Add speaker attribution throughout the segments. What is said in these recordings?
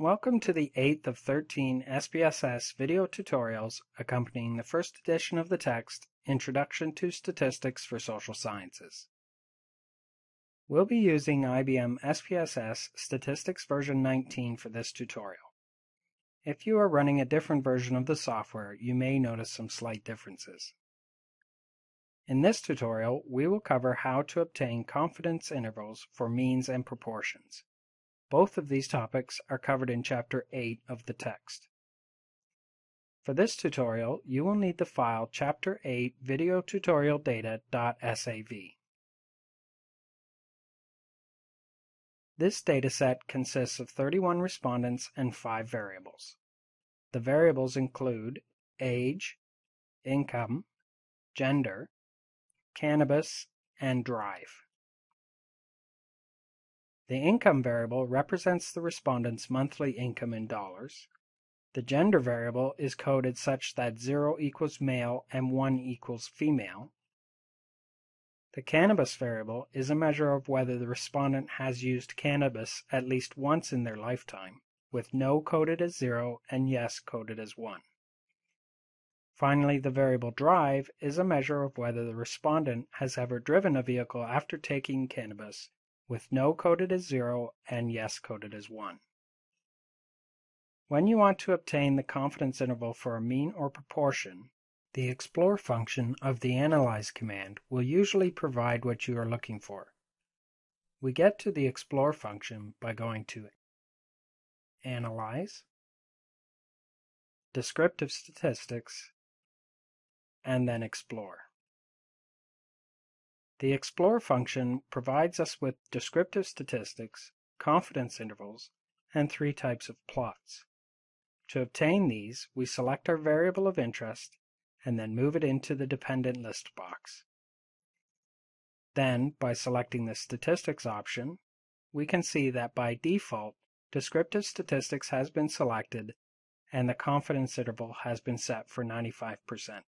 Speaker 1: Welcome to the 8th of 13 SPSS video tutorials accompanying the first edition of the text Introduction to Statistics for Social Sciences. We'll be using IBM SPSS Statistics version 19 for this tutorial. If you are running a different version of the software, you may notice some slight differences. In this tutorial, we will cover how to obtain confidence intervals for means and proportions. Both of these topics are covered in Chapter 8 of the text. For this tutorial, you will need the file Chapter 8 Video Tutorial Data.sav. This dataset consists of 31 respondents and 5 variables. The variables include age, income, gender, cannabis, and drive. The income variable represents the respondent's monthly income in dollars. The gender variable is coded such that 0 equals male and 1 equals female. The cannabis variable is a measure of whether the respondent has used cannabis at least once in their lifetime, with no coded as 0 and yes coded as 1. Finally, the variable drive is a measure of whether the respondent has ever driven a vehicle after taking cannabis with no coded as 0 and yes coded as 1. When you want to obtain the confidence interval for a mean or proportion, the explore function of the analyze command will usually provide what you are looking for. We get to the explore function by going to Analyze, Descriptive Statistics, and then Explore. The explore function provides us with descriptive statistics, confidence intervals, and three types of plots. To obtain these, we select our variable of interest and then move it into the dependent list box. Then, by selecting the Statistics option, we can see that by default, Descriptive Statistics has been selected and the confidence interval has been set for 95%.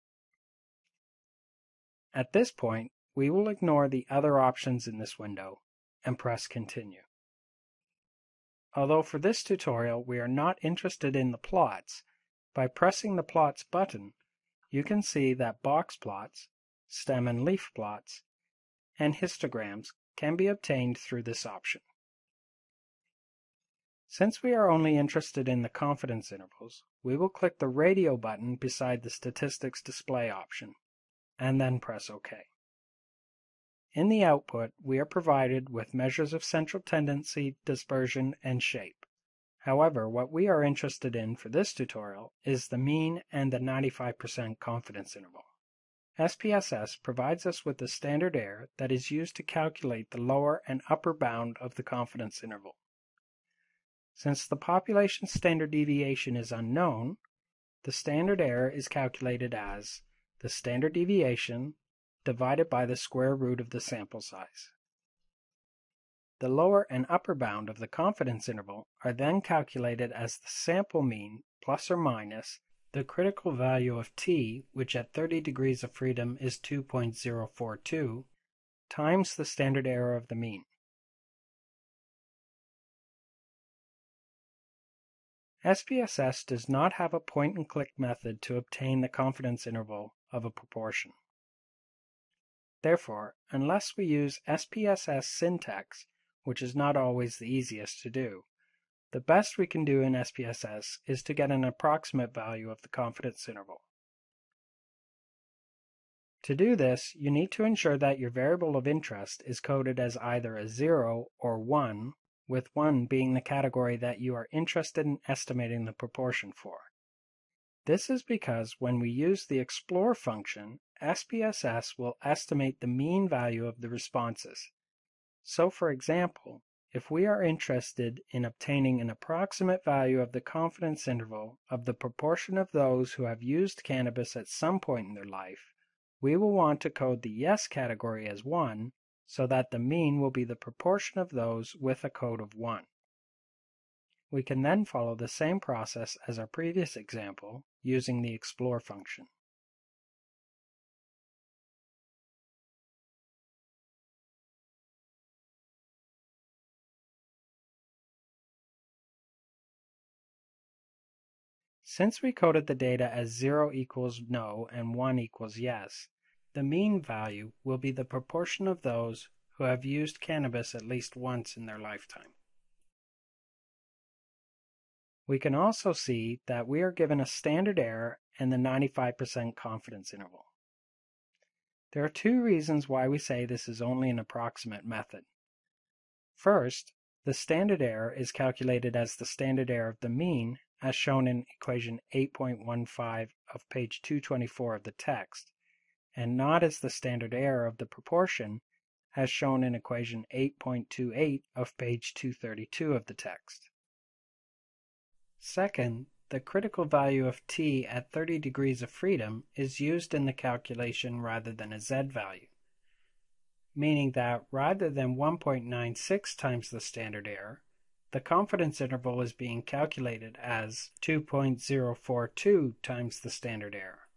Speaker 1: At this point, we will ignore the other options in this window and press Continue. Although for this tutorial we are not interested in the plots, by pressing the Plots button, you can see that box plots, stem and leaf plots, and histograms can be obtained through this option. Since we are only interested in the confidence intervals, we will click the radio button beside the statistics display option, and then press OK. In the output, we are provided with measures of central tendency, dispersion, and shape. However, what we are interested in for this tutorial is the mean and the 95% confidence interval. SPSS provides us with the standard error that is used to calculate the lower and upper bound of the confidence interval. Since the population standard deviation is unknown, the standard error is calculated as the standard deviation divided by the square root of the sample size. The lower and upper bound of the confidence interval are then calculated as the sample mean plus or minus the critical value of t, which at 30 degrees of freedom is 2.042, times the standard error of the mean. SPSS does not have a point-and-click method to obtain the confidence interval of a proportion. Therefore, unless we use SPSS syntax, which is not always the easiest to do, the best we can do in SPSS is to get an approximate value of the confidence interval. To do this, you need to ensure that your variable of interest is coded as either a 0 or 1, with 1 being the category that you are interested in estimating the proportion for. This is because when we use the explore function, SPSS will estimate the mean value of the responses. So for example, if we are interested in obtaining an approximate value of the confidence interval of the proportion of those who have used cannabis at some point in their life, we will want to code the yes category as 1 so that the mean will be the proportion of those with a code of 1. We can then follow the same process as our previous example using the explore function. Since we coded the data as 0 equals no and 1 equals yes, the mean value will be the proportion of those who have used cannabis at least once in their lifetime. We can also see that we are given a standard error and the 95% confidence interval. There are two reasons why we say this is only an approximate method. First, the standard error is calculated as the standard error of the mean, as shown in equation 8.15 of page 224 of the text, and not as the standard error of the proportion, as shown in equation 8.28 of page 232 of the text. Second, the critical value of t at 30 degrees of freedom is used in the calculation rather than a z value, meaning that rather than 1.96 times the standard error, the confidence interval is being calculated as 2.042 times the standard error.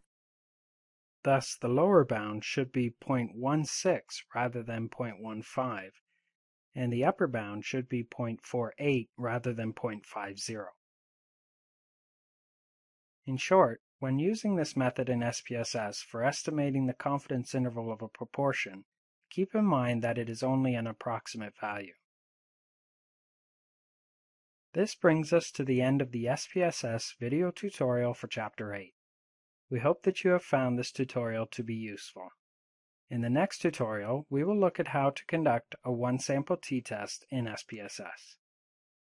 Speaker 1: Thus, the lower bound should be 0.16 rather than 0.15, and the upper bound should be 0.48 rather than 0.50. In short, when using this method in SPSS for estimating the confidence interval of a proportion, keep in mind that it is only an approximate value. This brings us to the end of the SPSS video tutorial for Chapter 8. We hope that you have found this tutorial to be useful. In the next tutorial, we will look at how to conduct a one-sample t-test in SPSS.